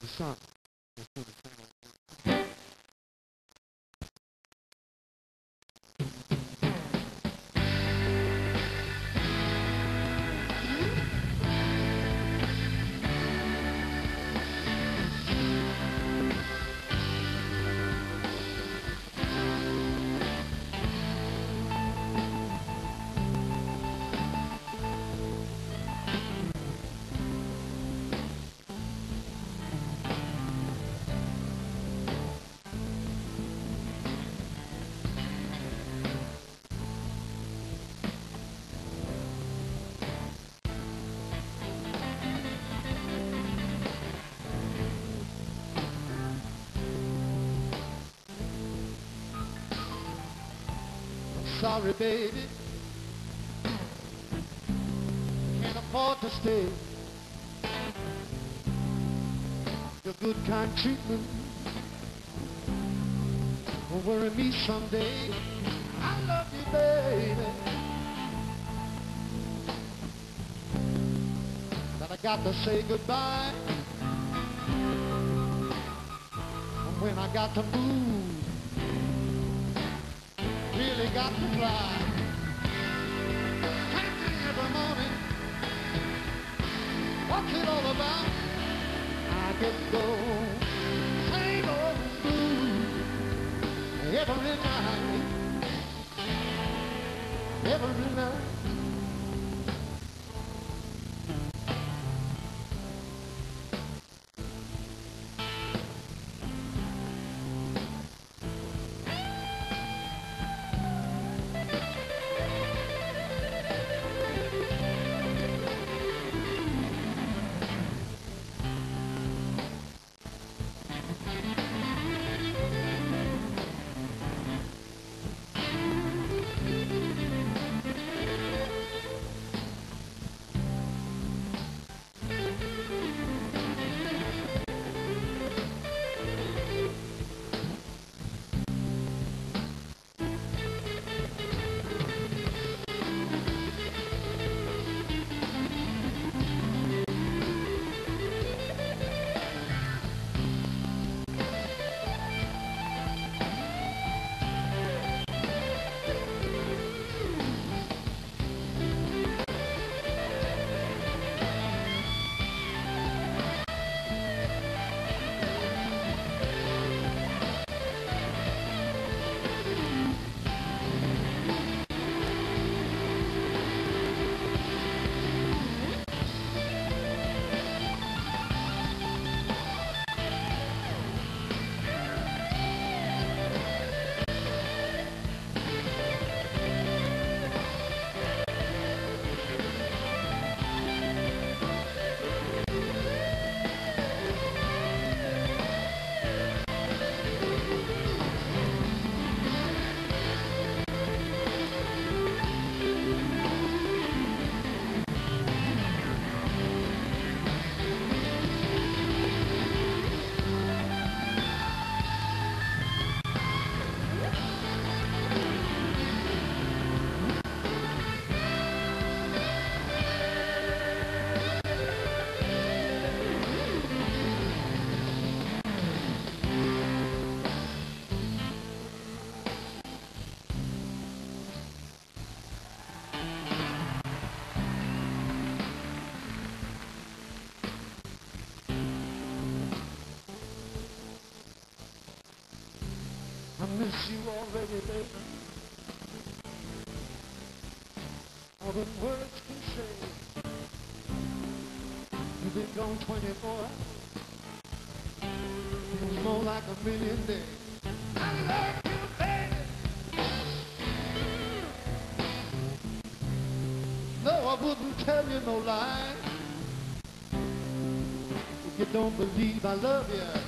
不上了我不 sorry, baby. Can't afford to stay. Your good kind treatment will worry me someday. I love you, baby. But I got to say goodbye. And when I got to move, really got to fly. Painting every morning. What's it all about? I get go same old blues every night. Every night. Already, baby. More than words can say. You've been gone 24 hours. Feels more like a million days. I love you, baby. No, I wouldn't tell you no lie. If you don't believe I love you.